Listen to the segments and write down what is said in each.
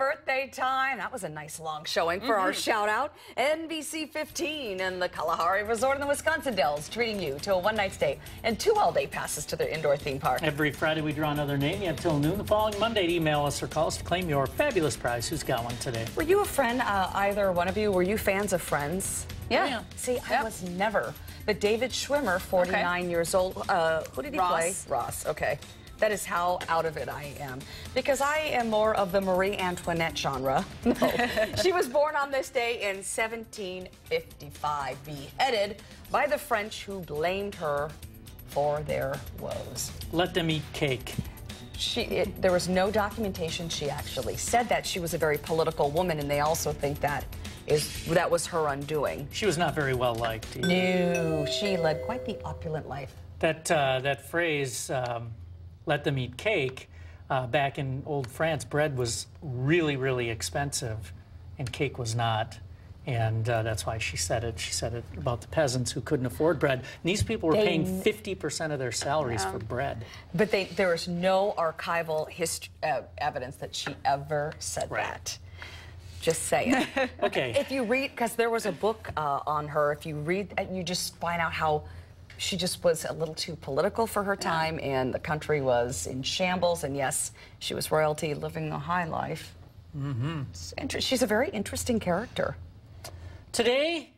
birthday time. That was a nice long showing for our shout out. NBC 15 and the Kalahari Resort in the Wisconsin Dells treating you to a one night stay and two all day passes to their indoor theme park. Every Friday we draw another name. You have till noon the following Monday to email us or call us to claim your fabulous prize. Who's got one today? Were you a friend, uh, either one of you? Were you fans of Friends? Yeah. yeah. See, I was never. But David Schwimmer, 49 okay. years old, uh, who did he Ross. play? Ross, okay. That is how out of it I am. Because I am more of the Marie Antoinette genre. No. she was born on this day in 1755, beheaded by the French who blamed her for their woes. Let them eat cake. She, it, there was no documentation she actually said that. She was a very political woman, and they also think that is that was her undoing. She was not very well liked. Either. No, she led quite the opulent life. That uh, that phrase, um, "let them eat cake," uh, back in old France, bread was really, really expensive, and cake was not. And uh, that's why she said it. She said it about the peasants who couldn't afford bread. And these people were they, paying 50% of their salaries yeah. for bread. But they, there is no archival hist- uh, evidence that she ever said right. that. Just say it. okay. If you read, because there was a book uh, on her, if you read, uh, you just find out how she just was a little too political for her time, and the country was in shambles. And yes, she was royalty living a high life. Mm-hmm. She's a very interesting character. Today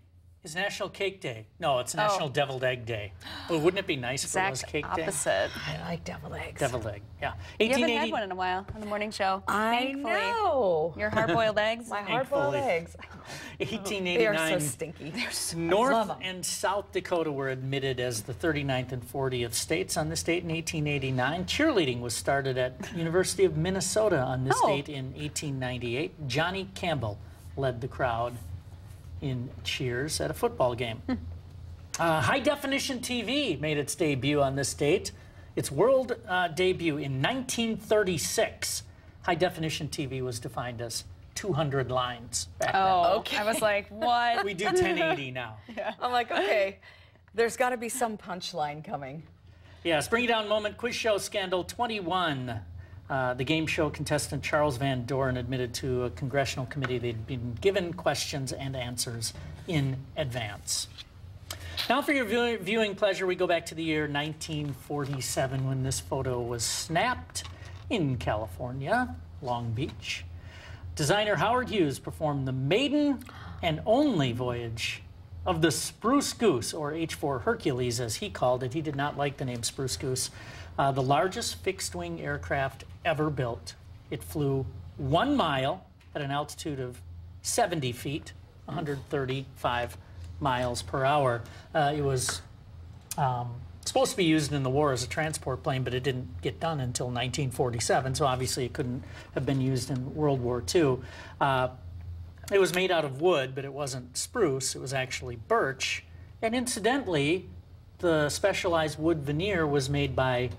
is National Cake Day. No, it's oh. National oh. Deviled Egg Day. Well, wouldn't it be nice exact if it was cake opposite. day? I like deviled eggs. Deviled egg, yeah. 1880... You haven't had one in a while on the morning show. I Thankfully. know. Your hard-boiled eggs. My hard-boiled eggs. 1889. They are so stinky. They're so North and South Dakota were admitted as the 39th and 40th states on this date in 1889. Cheerleading was started at University of Minnesota on this oh. date in 1898. Johnny Campbell led the crowd in cheers at a football game. Hmm. uh, high definition TV made its debut on this date. Its world uh, debut in 1936. High definition TV was defined as 200 lines back oh, then. okay. I was like, what? we do 1080 now. yeah. I'm like, okay, there's got to be some punchline coming. Yes, bring it down moment. Quiz show scandal 21. Uh, the game show contestant Charles Van Doren admitted to a congressional committee they'd been given questions and answers in advance. Now, for your view viewing pleasure, we go back to the year 1947 when this photo was snapped in California, Long Beach. Designer Howard Hughes performed the maiden and only voyage of the Spruce Goose, or H 4 Hercules as he called it. He did not like the name Spruce Goose uh, the largest fixed wing aircraft ever built. It flew one mile at an altitude of 70 feet, 135 miles per hour. Uh, it was um, supposed to be used in the war as a transport plane, but it didn't get done until 1947, so obviously it couldn't have been used in World War II. Uh, it was made out of wood, but it wasn't spruce, it was actually birch. And incidentally, the specialized wood veneer was made by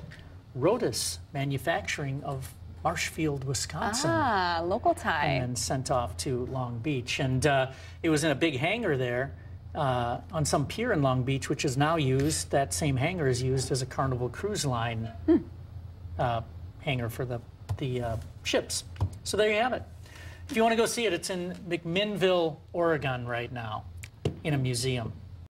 Roddis Manufacturing of Marshfield, Wisconsin. Ah, local tie. And then sent off to Long Beach. And uh, it was in a big hangar there uh, on some pier in Long Beach, which is now used, that same hangar is used as a Carnival Cruise Line hmm. uh, hangar for the, the uh, ships. So there you have it. If you want to go see it, it's in McMinnville, Oregon right now in a museum.